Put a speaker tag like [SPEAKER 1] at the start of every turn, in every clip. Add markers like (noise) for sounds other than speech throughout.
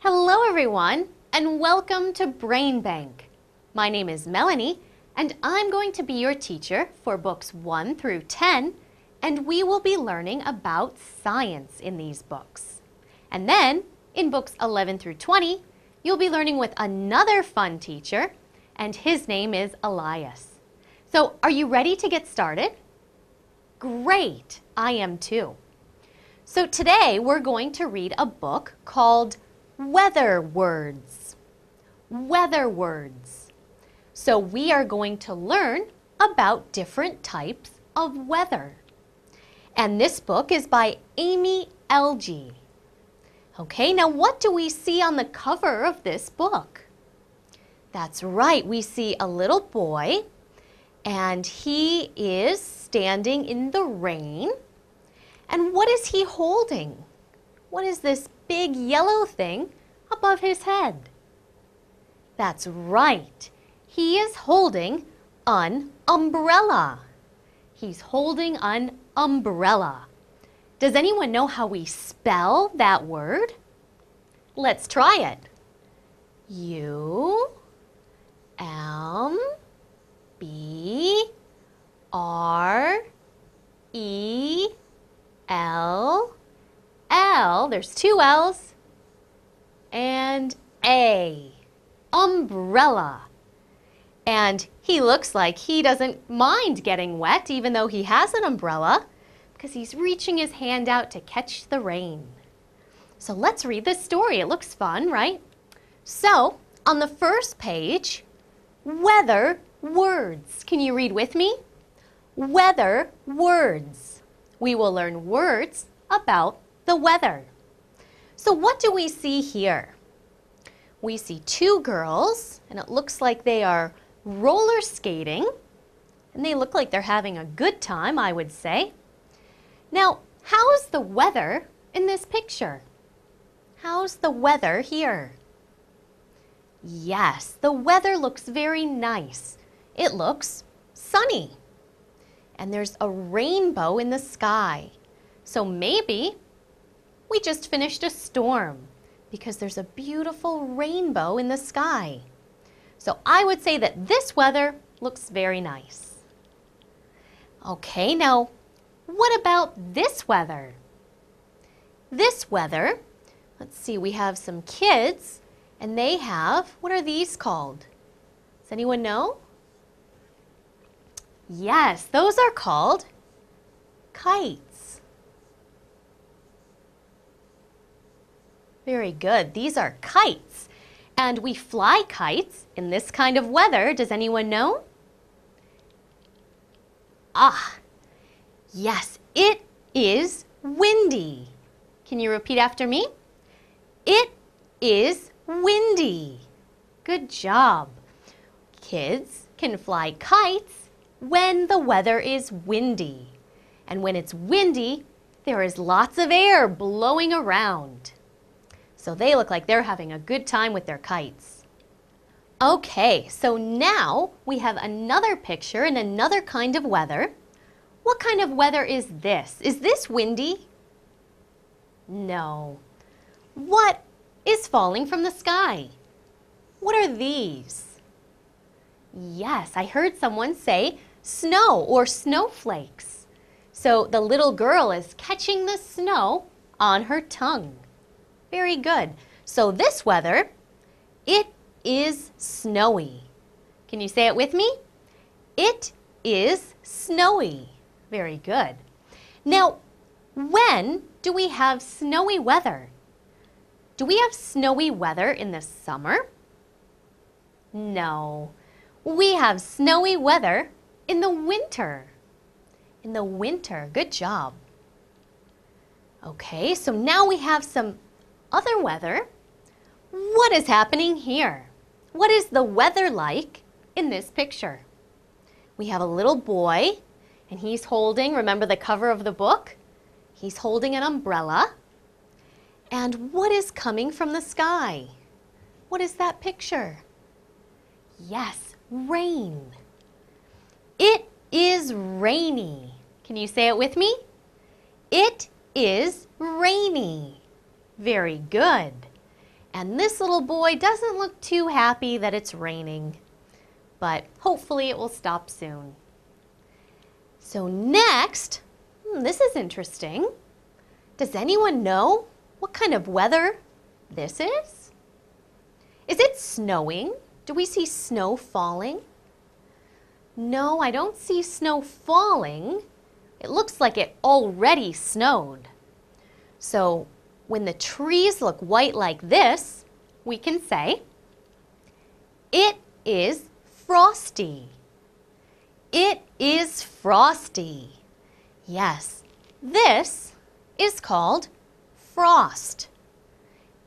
[SPEAKER 1] Hello everyone and welcome to Brain Bank. My name is Melanie and I'm going to be your teacher for books 1 through 10 and we will be learning about science in these books. And then in books 11 through 20, you'll be learning with another fun teacher and his name is Elias. So are you ready to get started? Great, I am too. So today we're going to read a book called Weather Words. Weather Words. So we are going to learn about different types of weather. And this book is by Amy Elgee. Okay, now what do we see on the cover of this book? That's right, we see a little boy and he is standing in the rain. And what is he holding? What is this big yellow thing above his head? That's right. He is holding an umbrella. He's holding an umbrella. Does anyone know how we spell that word? Let's try it. U M B R E L L, there's two L's, and A, umbrella. And he looks like he doesn't mind getting wet even though he has an umbrella because he's reaching his hand out to catch the rain. So let's read this story. It looks fun, right? So, on the first page, weather words. Can you read with me? Weather words. We will learn words about the weather. So what do we see here? We see two girls, and it looks like they are roller skating, and they look like they're having a good time, I would say. Now, how's the weather in this picture? How's the weather here? Yes, the weather looks very nice. It looks sunny. And there's a rainbow in the sky. So maybe we just finished a storm because there's a beautiful rainbow in the sky. So I would say that this weather looks very nice. Okay, now what about this weather? This weather, let's see, we have some kids and they have, what are these called? Does anyone know? Yes, those are called kites. Very good. These are kites. And we fly kites in this kind of weather. Does anyone know? Ah, yes, it is windy. Can you repeat after me? It is windy. Good job. Kids can fly kites when the weather is windy. And when it's windy, there is lots of air blowing around. So they look like they're having a good time with their kites. Okay, so now we have another picture in another kind of weather. What kind of weather is this? Is this windy? No. What is falling from the sky. What are these? Yes, I heard someone say snow or snowflakes. So the little girl is catching the snow on her tongue. Very good. So this weather, it is snowy. Can you say it with me? It is snowy. Very good. Now, when do we have snowy weather? Do we have snowy weather in the summer? No. We have snowy weather in the winter. In the winter. Good job. Okay, so now we have some other weather. What is happening here? What is the weather like in this picture? We have a little boy, and he's holding, remember the cover of the book? He's holding an umbrella. And what is coming from the sky? What is that picture? Yes, rain. It is rainy. Can you say it with me? It is rainy. Very good. And this little boy doesn't look too happy that it's raining, but hopefully it will stop soon. So next, hmm, this is interesting. Does anyone know what kind of weather this is? Is it snowing? Do we see snow falling? No, I don't see snow falling. It looks like it already snowed. So when the trees look white like this, we can say, it is frosty. It is frosty. Yes, this is called frost.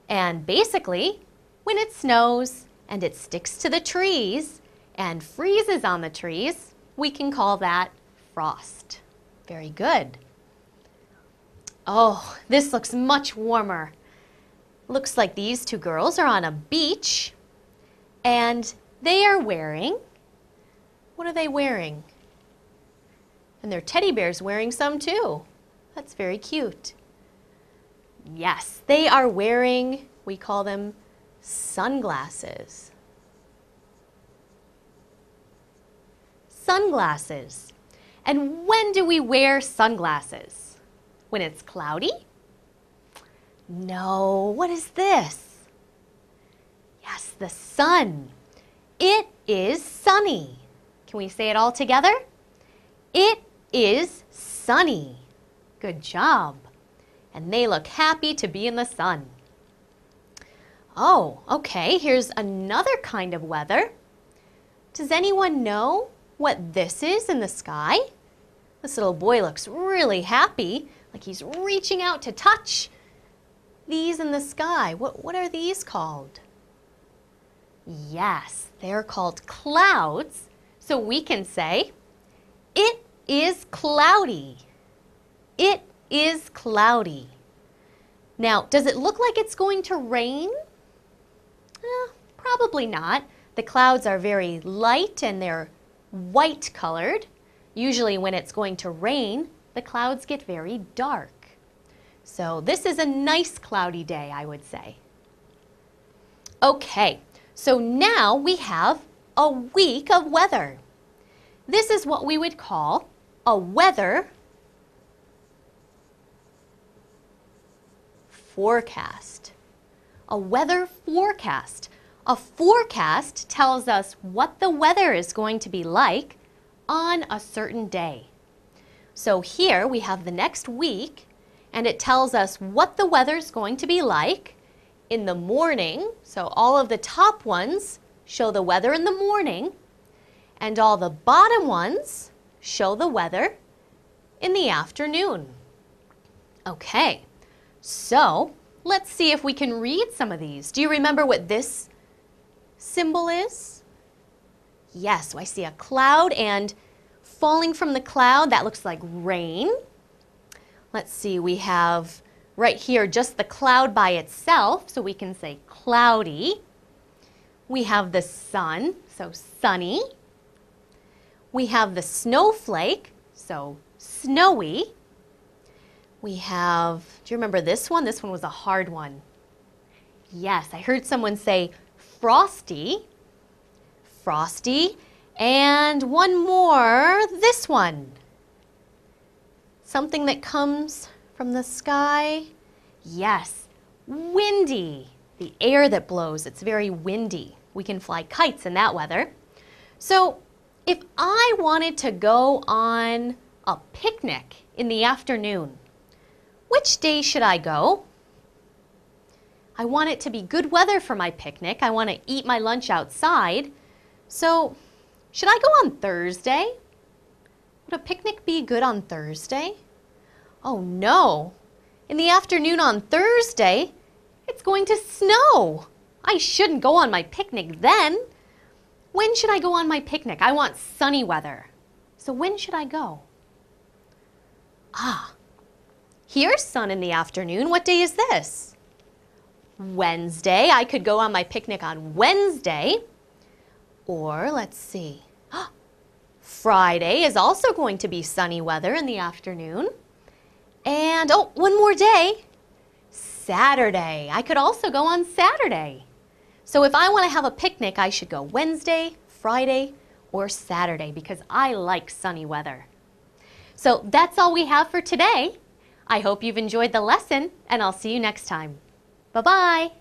[SPEAKER 1] And basically, when it snows and it sticks to the trees and freezes on the trees, we can call that frost. Very good. Oh, this looks much warmer. Looks like these two girls are on a beach and they are wearing, what are they wearing? And their teddy bear's wearing some too. That's very cute. Yes, they are wearing, we call them sunglasses. Sunglasses. And when do we wear sunglasses? When it's cloudy? No, what is this? Yes, the sun. It is sunny. Can we say it all together? It is sunny. Good job. And they look happy to be in the sun. Oh, okay, here's another kind of weather. Does anyone know what this is in the sky? This little boy looks really happy, like he's reaching out to touch these in the sky. What, what are these called? Yes, they're called clouds. So we can say, it is cloudy. It is cloudy. Now, does it look like it's going to rain? Eh, probably not. The clouds are very light and they're white colored. Usually when it's going to rain, the clouds get very dark. So this is a nice cloudy day, I would say. Okay, so now we have a week of weather. This is what we would call a weather forecast. A weather forecast. A forecast tells us what the weather is going to be like on a certain day. So here we have the next week and it tells us what the weather is going to be like in the morning. So all of the top ones show the weather in the morning and all the bottom ones show the weather in the afternoon. Okay, so let's see if we can read some of these. Do you remember what this symbol is? Yes, so I see a cloud and falling from the cloud, that looks like rain. Let's see, we have right here just the cloud by itself, so we can say cloudy. We have the sun, so sunny. We have the snowflake, so snowy. We have, do you remember this one? This one was a hard one. Yes, I heard someone say frosty, frosty, and one more, this one. Something that comes from the sky? Yes, windy. The air that blows, it's very windy. We can fly kites in that weather. So if I wanted to go on a picnic in the afternoon, which day should I go? I want it to be good weather for my picnic. I want to eat my lunch outside. So, should I go on Thursday? Would a picnic be good on Thursday? Oh no. In the afternoon on Thursday, it's going to snow. I shouldn't go on my picnic then. When should I go on my picnic? I want sunny weather. So when should I go? Ah, here's sun in the afternoon. What day is this? Wednesday. I could go on my picnic on Wednesday. Or let's see. (gasps) Friday is also going to be sunny weather in the afternoon. And oh, one more day. Saturday. I could also go on Saturday. So if I want to have a picnic, I should go Wednesday, Friday, or Saturday because I like sunny weather. So that's all we have for today. I hope you've enjoyed the lesson, and I'll see you next time. Bye-bye.